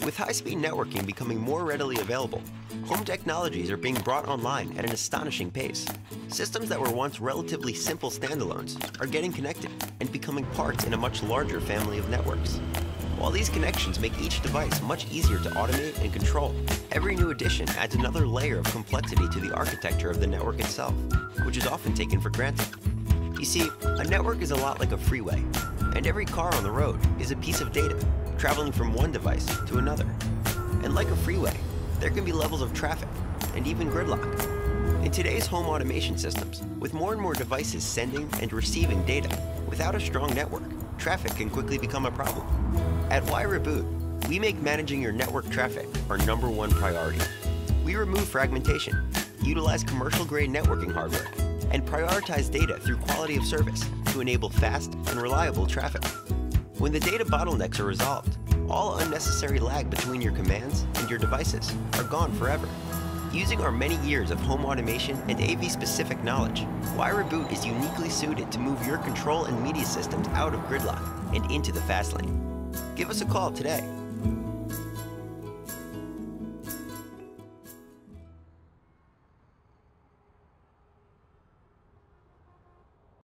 With high-speed networking becoming more readily available, home technologies are being brought online at an astonishing pace. Systems that were once relatively simple standalones are getting connected and becoming parts in a much larger family of networks. While these connections make each device much easier to automate and control, every new addition adds another layer of complexity to the architecture of the network itself, which is often taken for granted. You see, a network is a lot like a freeway, and every car on the road is a piece of data traveling from one device to another. And like a freeway, there can be levels of traffic and even gridlock. In today's home automation systems, with more and more devices sending and receiving data, without a strong network, traffic can quickly become a problem. At WhyReboot, we make managing your network traffic our number one priority. We remove fragmentation, utilize commercial-grade networking hardware, and prioritize data through quality of service to enable fast and reliable traffic. When the data bottlenecks are resolved, all unnecessary lag between your commands and your devices are gone forever. Using our many years of home automation and AV-specific knowledge, WhyReboot is uniquely suited to move your control and media systems out of gridlock and into the fast lane. Give us a call today